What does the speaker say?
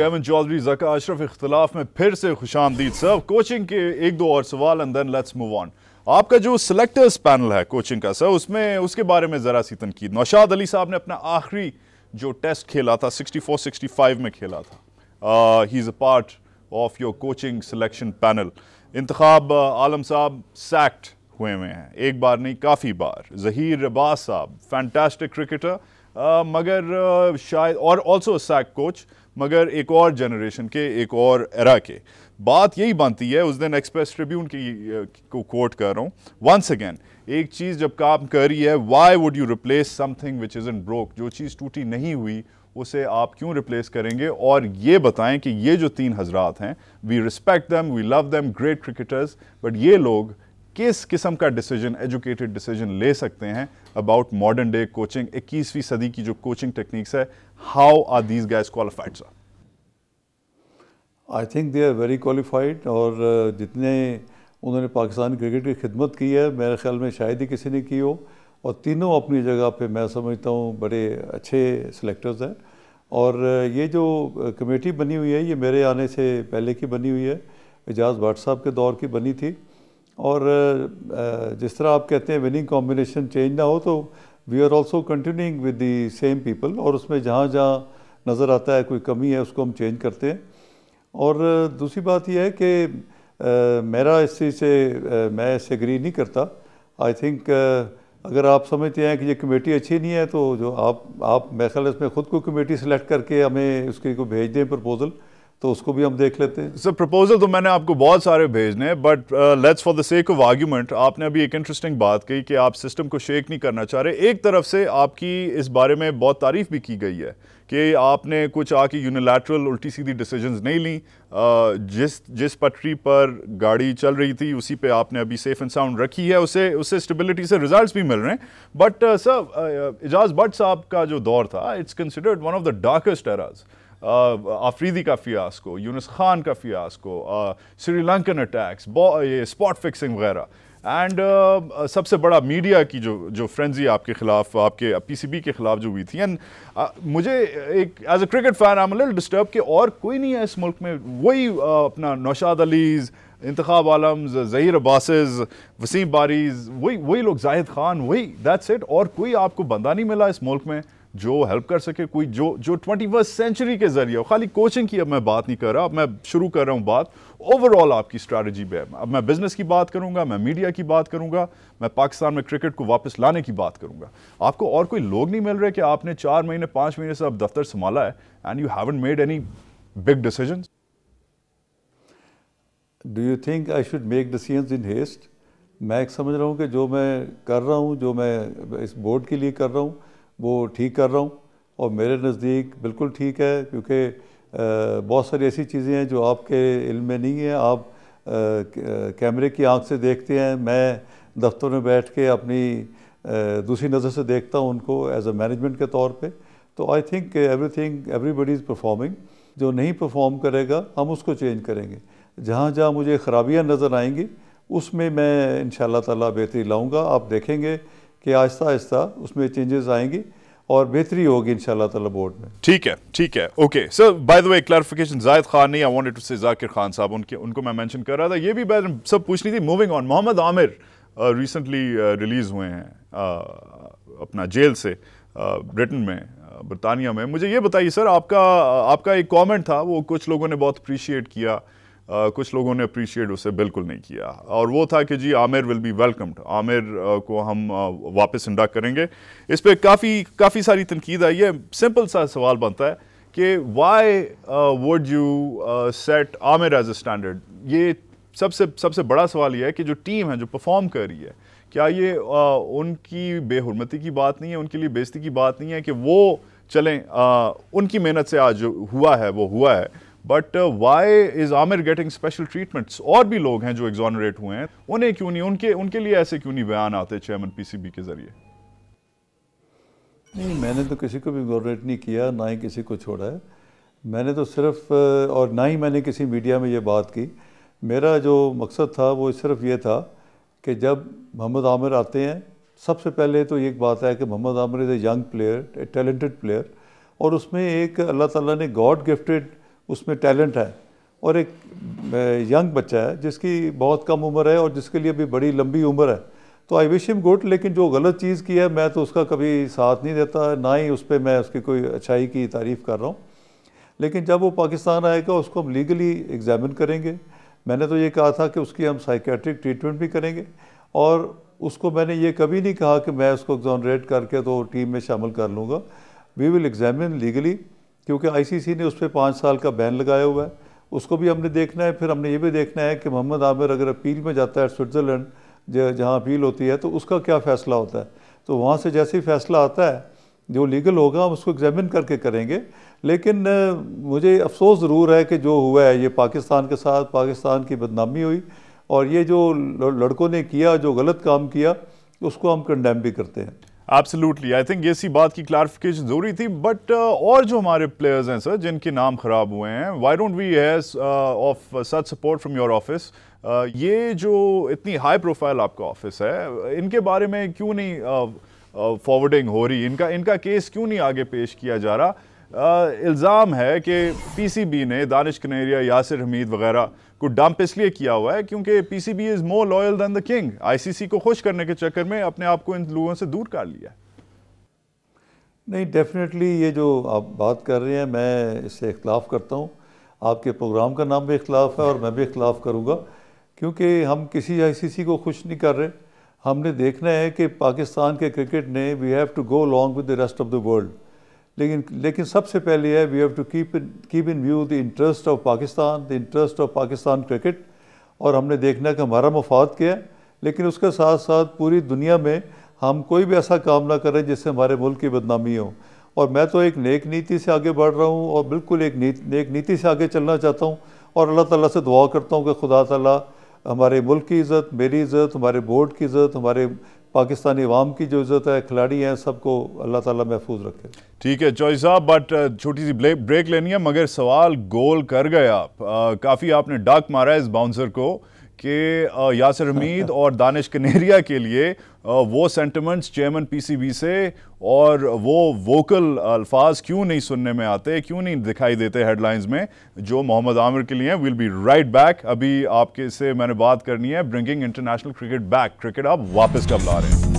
Chairman Chaudhry زکا اشرف اختلاف میں پھر سے خوش آمدید سر کوچنگ کے ایک دو اور سوال and then let's move on آپ کا جو سلیکٹرز پینل ہے کوچنگ کا سر اس میں، اس کے بارے میں ذرا سی تنقید. نوشاد علی صاحب نے اپنا آخری جو ٹیسٹ کھیلا تھا سکسٹی فور سکسٹی فائیو میں کھیلا تھا. He is a part of your coaching selection panel انتخاب عالم صاحب سیکٹ ہوئے ہوئے ہیں. ایک بار نہیں، کافی بار. ظہیر عباس صاحب فینٹاسٹک کرکٹر مگر شاید، اور آلسو سیک کوچ مگر ایک اور جنریشن کے، ایک اور ایرا کے۔ بات یہی بنتی ہے، اس دن ایکسپریس ٹریبیون کی، کو کوٹ کر رہا ہوں۔ ونس اگین ایک چیز جب کام کر رہی ہے why would you replace something which is unbroke جو چیز ٹوٹی نہیں ہوئی، اسے آپ کیوں ریپلیس کریں گے؟ اور یہ بتائیں کہ یہ جو تین حضرات ہیں we respect them we love them great cricketers but یہ لوگ کس قسم کا ڈیسیجن ایجوکیٹڈ ڈیسیجن لے سکتے ہیں اباؤٹ ماڈرن ڈے کوچنگ اکیسویں صدی کی جو کوچنگ ٹیکنیکس ہے how are these guys qualified sir I think they are very qualified اور uh, جتنے انہوں نے پاکستان کرکٹ کی خدمت کی ہے، میرے خیال میں شاید ہی کسی نے کی ہو اور تینوں اپنی جگہ پہ میں سمجھتا ہوں بڑے اچھے سلیکٹرز ہیں اور uh, یہ جو uh, کمیٹی بنی ہوئی ہے، یہ میرے آنے سے پہلے کی بنی ہوئی ہے اعجاز بھٹ صاحب کے دور کی بنی تھی اور جس طرح آپ کہتے ہیں وننگ کمبینیشن چینج نہ ہو تو we are also continuing with the same people اور اس میں جہاں جہاں نظر آتا ہے کوئی کمی ہے اس کو ہم چینج کرتے ہیں اور دوسری بات یہ ہے کہ میرا اس چیز سے میں اس سے اگری نہیں کرتا۔ آئی تھنک اگر آپ سمجھتے ہیں کہ یہ کمیٹی اچھی نہیں ہے تو جو آپ آپ میں خیال اس میں خود کو کمیٹی سلیکٹ کر کے ہمیں اس کی کو بھیج دیں پرپوزل تو اس کو بھی ہم دیکھ لیتے ہیں۔ سر پرپوزل تو میں نے آپ کو بہت سارے بھیجنے but let's for the sake of argument آپ نے ابھی ایک انٹرسٹنگ بات کہی کہ آپ سسٹم کو شیک نہیں کرنا چاہ رہے۔ ایک طرف سے آپ کی اس بارے میں بہت تعریف بھی کی گئی ہے کہ آپ نے کچھ آ کے یونیلیٹرل الٹی سیدھی ڈیسیجنز نہیں لیں۔ جس جس پٹری پر گاڑی چل رہی تھی، اسی پہ آپ نے ابھی سیف اینڈ ساؤنڈ رکھی ہے۔ اسے اس سے اسٹیبلٹی سے ریزلٹس بھی مل رہے ہیں۔ بٹ سر اعجاز بٹ صاحب کا جو دور تھا it's considered one of the darkest eras Afridi کا فیاسکو، یونس خان کا فیاسکو سری لنکن اٹیکس یہ اسپاٹ فکسنگ وغیرہ۔ اینڈ سب سے بڑا میڈیا کی جو جو فرینزی آپ کے خلاف، آپ کے پی سی بی کے خلاف جو ہوئی تھی۔ اینڈ مجھے ایک as a cricket fan I am disturb کہ اور کوئی نہیں ہے اس ملک میں۔ وہی اپنا نوشاد علیز، انتخاب عالمز ظہیر عباسز، وسیم باریز، وہی وہی لوگ زاہد خان، وہی دیٹس اٹ اور کوئی آپ کو بندہ نہیں ملا اس ملک میں۔ جو ہیلپ کر سکے کوئی جو جو ٹوئنٹی فسٹ سینچری کے ذریعے خالی کوچنگ کی اب میں بات نہیں کر رہا. اب میں شروع کر رہا ہوں بات. اوور آل آپ کی اسٹریٹجی پہ. اب میں بزنس کی بات کروں گا. میں میڈیا کی بات کروں گا. میں پاکستان میں کرکٹ کو واپس لانے کی بات کروں گا. آپ کو اور کوئی لوگ نہیں مل رہے کہ آپ نے چار مہینے، پانچ مہینے سے اب دفتر سنبھالا ہے and you haven't made any big decisions do you think I should make decisions in haste میں ایک سمجھ رہا ہوں کہ جو میں کر رہا ہوں، جو میں اس بورڈ کے لیے کر رہا ہوں وہ ٹھیک کر رہا ہوں اور میرے نزدیک بالکل ٹھیک ہے، کیونکہ بہت ساری ایسی چیزیں ہیں جو آپ کے علم میں نہیں ہیں۔ آپ کیمرے کی آنکھ سے دیکھتے ہیں۔ میں دفتر میں بیٹھ کے اپنی دوسری نظر سے دیکھتا ہوں ان کو ایز اے مینجمنٹ کے طور پہ۔ To I think everything everybody is performing جو نہیں پرفارم کرے گا، ہم اس کو چینج کریں گے۔ جہاں جہاں مجھے خرابیاں نظر آئیں گی، اس میں میں ان شاء اللہ تعالیٰ بہتری لاؤں گا۔ آپ دیکھیں گے کہ آہستہ آہستہ اس میں چینجز آئیں گی اور بہتری ہوگی انشاءاللہ تعالیٰ بورڈ میں۔ ٹھیک ہے ٹھیک ہے okay sir by the way clarification Zaid Khan نہیں آئی وانٹڈ ٹو سے ذاکر خان صاحب، ان کے ان کو میں مینشن کر رہا تھا۔ یہ بھی میں سب پوچھنی تھی۔ Moving on Mohammad Amir recently released ہوئے ہیں اپنا جیل سے برٹن میں برطانیہ میں۔ مجھے یہ بتائیے سر، آپ کا آپ کا ایک کامنٹ تھا، وہ کچھ لوگوں نے بہت اپریشیٹ کیا۔ کچھ لوگوں نے اپریشیٹ اسے بالکل نہیں کیا۔ اور وہ تھا کہ جی عامر ول بی ویلکمڈ عامر کو ہم واپس انڈکٹ کریں گے۔ اس پہ کافی کافی ساری تنقید آئی ہے۔ سمپل سا سوال بنتا ہے کہ why would you set Amir as a standard یہ سب سے سب سے بڑا سوال یہ ہے کہ جو ٹیم ہے، جو پرفارم کر رہی ہے، کیا یہ ان کی بے حرمتی کی بات نہیں ہے، ان کے لیے بےزتی کی بات نہیں ہے کہ وہ چلیں ان کی محنت سے آج ہوا ہے، وہ ہوا ہے۔ But why is Amir getting special treatments اور بھی لوگ ہیں جو ایگزونریٹ ہوئے ہیں. انہیں کیوں نہیں؟ ان کے ان کے لیے ایسے کیوں نہیں بیان آتے چیئرمین پی سی بی کے ذریعے؟ نہیں، میں نے تو کسی کو بھی ایگزونریٹ نہیں کیا، نہ ہی کسی کو چھوڑا ہے. میں نے تو صرف اور نہ ہی میں نے کسی میڈیا میں یہ بات کی. میرا جو مقصد تھا، وہ صرف یہ تھا کہ جب محمد عامر آتے ہیں، سب سے پہلے تو ایک بات ہے کہ Mohammad Amir is a young player a talented player اور اس میں ایک اللہ تعالیٰ نے گاڈ گفٹڈ اس میں ٹیلنٹ ہے اور ایک ینگ بچہ ہے جس کی بہت کم عمر ہے اور جس کے لیے بھی بڑی لمبی عمر ہے۔ تو آئی وش ہم گڈ لیکن جو غلط چیز کی ہے، میں تو اس کا کبھی ساتھ نہیں دیتا، نہ ہی اس پہ میں اس کی کوئی اچھائی کی تعریف کر رہا ہوں۔ لیکن جب وہ پاکستان آئے گا، اس کو ہم لیگلی ایگزامن کریں گے۔ میں نے تو یہ کہا تھا کہ اس کی ہم سائیکیٹرک ٹریٹمنٹ بھی کریں گے۔ اور اس کو میں نے یہ کبھی نہیں کہا کہ میں اس کو ایگزونریٹ کر کے تو ٹیم میں شامل کر لوں گا۔ وی ول ایگزامن لیگلی کیونکہ آئی سی سی نے اس پہ پانچ سال کا بین لگایا ہوا ہے۔ اس کو بھی ہم نے دیکھنا ہے، پھر ہم نے یہ بھی دیکھنا ہے کہ محمد عامر اگر اپیل میں جاتا ہے سوئٹزرلینڈ جہاں اپیل ہوتی ہے، تو اس کا کیا فیصلہ ہوتا ہے؟ تو وہاں سے جیسے ہی فیصلہ آتا ہے، جو لیگل ہوگا، ہم اس کو ایگزامن کر کے کریں گے۔ لیکن، مجھے افسوس ضرور ہے کہ جو ہوا ہے، یہ پاکستان کے ساتھ، پاکستان کی بدنامی ہوئی اور یہ جو لڑکوں نے کیا، جو غلط کام کیا، اس کو ہم کنڈیم بھی کرتے ہیں۔ ایبسلوٹلی آئی تھنک یہ سی بات کی کلاریفیکیشن ضروری تھی بٹ uh, اور جو ہمارے پلیئرز ہیں سر، جن کے نام خراب ہوئے ہیں why don't we has of such support from your office یہ جو اتنی ہائی پروفائل آپ کا آفس ہے، ان کے بارے میں کیوں نہیں uh, uh, فارورڈنگ ہو رہی، ان کا ان کا کیس کیوں نہیں آگے پیش کیا جا رہا؟ الزام ہے کہ پی سی بی نے دانش کنیریا، یاسر حمید وغیرہ کو ڈمپ اس لیے کیا ہوا ہے کیونکہ P C B is more loyal than the king. I C C کو خوش کرنے کے چکر میں اپنے آپ کو ان لوگوں سے دور کر لیا نہیں ڈیفینیٹلی یہ جو آپ بات کر رہے ہیں، میں اس سے اختلاف کرتا ہوں۔ آپ کے پروگرام کا نام بھی اختلاف ہے اور میں بھی اختلاف کروں گا۔ کیونکہ ہم کسی آئی سی سی کو خوش نہیں کر رہے۔ ہم نے دیکھنا ہے کہ پاکستان کے کرکٹ نے we have to go long with the rest of the world لیکن لیکن سب سے پہلے ہے we have to keep keep in view the interest of Pakistan the interest of Pakistan cricket اور ہم نے دیکھنا کہ ہمارا مفاد کیا ہے، لیکن اس کے ساتھ ساتھ پوری دنیا میں ہم کوئی بھی ایسا کام نہ کریں جس سے ہمارے ملک کی بدنامی ہو. اور میں تو ایک نیک نیتی سے آگے بڑھ رہا ہوں اور بالکل ایک نیک نیتی سے آگے چلنا چاہتا ہوں اور اللہ تعالیٰ سے دعا کرتا ہوں کہ خدا تعالیٰ ہمارے ملک کی عزت، میری عزت، ہمارے بورڈ کی عزت، ہمارے پاکستانی عوام کی جو عزت ہے، کھلاڑی ہیں، سب کو اللہ تعالیٰ محفوظ رکھے۔ ٹھیک ہے چوئی صاحب بٹ uh, چھوٹی سی بریک لینی ہے، مگر سوال گول کر گیا کافی آپ نے ڈاک مارا ہے اس باؤنسر کو۔ کہ یاسر حمید اور دانش کنیریا کے لیے وہ sentiments chairman P C B سے اور وہ ووکل الفاظ کیوں نہیں سننے میں آتے، کیوں نہیں دکھائی دیتے ہیڈ لائنز میں، جو محمد عامر کے لیے ویل بی رائٹ بیک ابھی آپ کے سے میں نے بات کرنی ہے bringing international cricket back cricket آپ واپس کب لا رہے ہیں۔